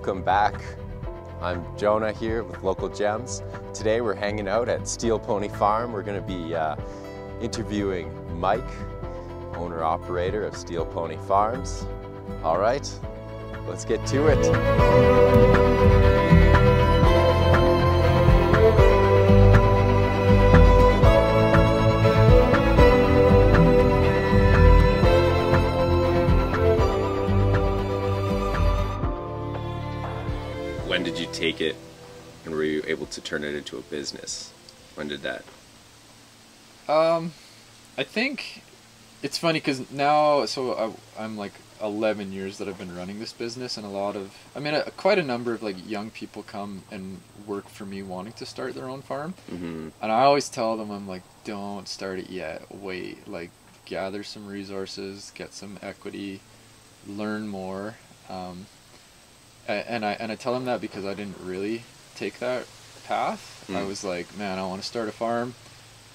welcome back. I'm Jonah here with Local Gems. Today we're hanging out at Steel Pony Farm. We're going to be uh, interviewing Mike, owner operator of Steel Pony Farms. All right, let's get to it. When did you take it and were you able to turn it into a business? When did that? Um, I think it's funny because now, so I, I'm like 11 years that I've been running this business, and a lot of, I mean, a, quite a number of like young people come and work for me wanting to start their own farm, Mm-hmm. and I always tell them, I'm like, don't start it yet. Wait, like, gather some resources, get some equity, learn more. Um, and I and I tell them that because I didn't really take that path. I Mm. was like, man, I want to start a farm,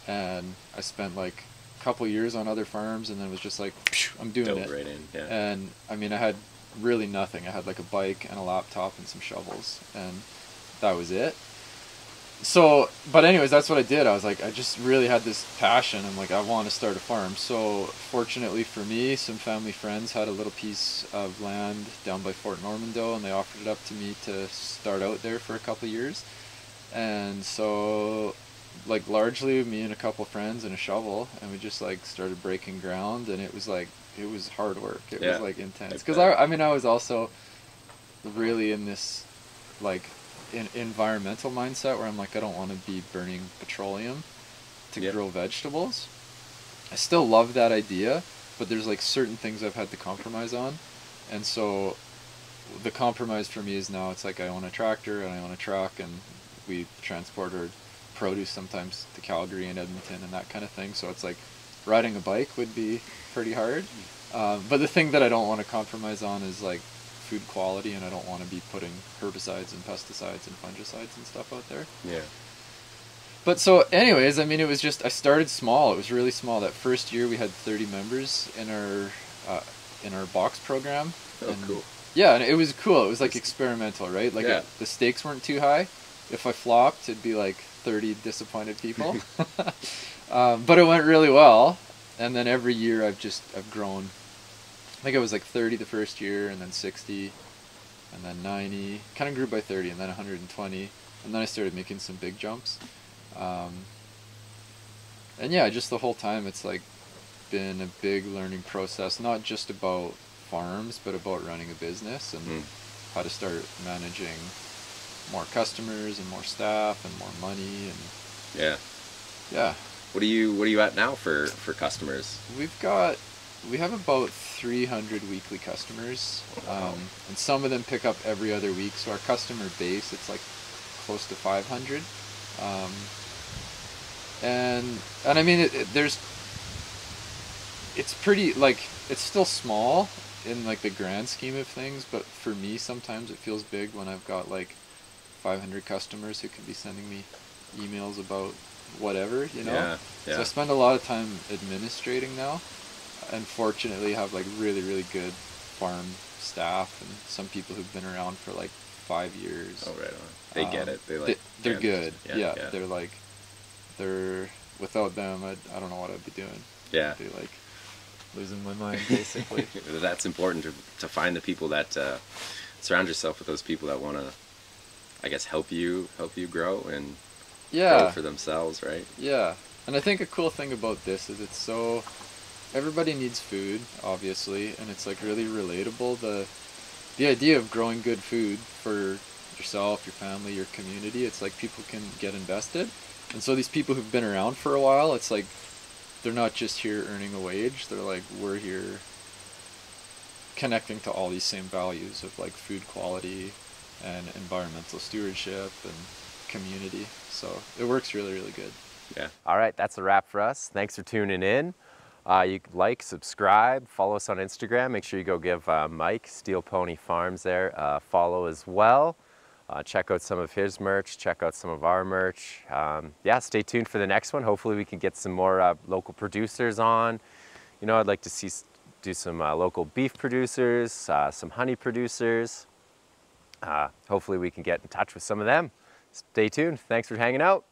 and I spent like a couple years on other farms, and then was just like, I'm doing it. right in, yeah. And I mean, I had really nothing. I had like a bike and a laptop and some shovels, and that was it. So, but anyways, that's what I did. I was like, I just really had this passion. I'm like, I want to start a farm. So, fortunately for me, some family friends had a little piece of land down by Fort Normandeau, and they offered it up to me to start out there for a couple of years. And so, like, largely me and a couple friends and a shovel, and we just like started breaking ground, and it was like, it was hard work. It Yeah, was like intense. Because. I, I mean, I was also really in this like in, environmental mindset where I'm like I don't want to be burning petroleum to Yeah. grow vegetables. I still love that idea, but there's like certain things I've had to compromise on, and so the compromise for me is now it's like I own a tractor and I own a truck and we transport our produce sometimes to Calgary and Edmonton and that kind of thing. So it's like riding a bike would be pretty hard. Um, but the thing that I don't want to compromise on is like food quality, and I don't want to be putting herbicides and pesticides and fungicides and stuff out there. yeah. But so, anyways, I mean, it was just I started small. It was really small. That first year, we had 30 members in our uh, in our box program. Oh, and cool. Yeah, and it was cool. It was like experimental, right? Like Yeah. uh, the stakes weren't too high. If I flopped, it'd be like 30 disappointed people. um, but it went really well, and then every year I've just I've grown. I think it was like 30 the first year, and then 60, and then 90. Kind of grew by 30, and then 120, and then I started making some big jumps. Um, and yeah, just the whole time it's like been a big learning process, not just about farms, but about running a business and Mm. how to start managing more customers and more staff and more money and Yeah. yeah. What are you What are you at now for for customers? We've got we have about 300 weekly customers, um, and some of them pick up every other week. So our customer base it's like close to 500, um, and and I mean it, it- there's it's pretty like it's still small in like the grand scheme of things, but for me sometimes it feels big when I've got like 500 customers who could be sending me emails about whatever, you know. Yeah. yeah. So I spend a lot of time administrating now, and fortunately have like really really good farm staff and some people who've been around for like five years. Oh, right on. They get Um, it. They they- like. they're good. Yeah. Yeah, Yeah. they're like, they're without them. I, I don't know what I'd be doing. yeah. I'd be like losing my mind basically. That's important to to find the people that uh, surround yourself with those people that want to, I guess, help you help you grow and grow yeah, for themselves, right? yeah. And I think a cool thing about this is it's so everybody needs food, obviously, and it's like really relatable. The the idea of growing good food for yourself, your family, your community, it's like people can get invested. And so these people who've been around for a while, it's like they're not just here earning a wage, they're like we're here connecting to all these same values of like food quality and environmental stewardship and community. So it works really really good. Yeah. All right, that's a wrap for us. Thanks for tuning in. Uh, you like, subscribe, follow us on Instagram. Make sure you go give uh, Mike Steel Pony Farms there uh, follow as well. Uh, check out some of his merch. Check out some of our merch. Um, yeah, stay tuned for the next one. Hopefully, we can get some more uh, local producers on. You know, I'd like to see do some uh, local beef producers, some honey producers. hopefully we can get in touch with some of them. Stay tuned. Thanks for hanging out.